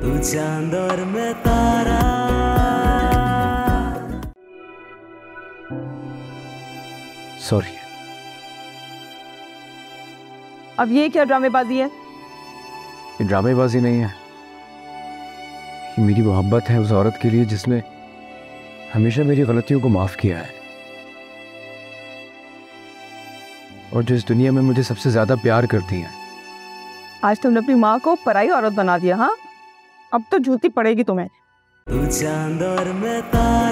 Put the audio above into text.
तू चाँद और मैं तारा। सॉरी अब ये क्या ड्रामेबाजी है? ये ड्रामेबाजी नहीं है। ये मेरी मोहब्बत है उस औरत के लिए जिसने हमेशा मेरी गलतियों को माफ़ किया है। और जो इस दुनिया में मुझे सबसे ज़्यादा प्यार करती है। आज तुमने अपनी माँ को पराई औरत बना दिया हाँ? अब तो जूती पड़ेगी तुम्हें। तू चाँद और मैं तारा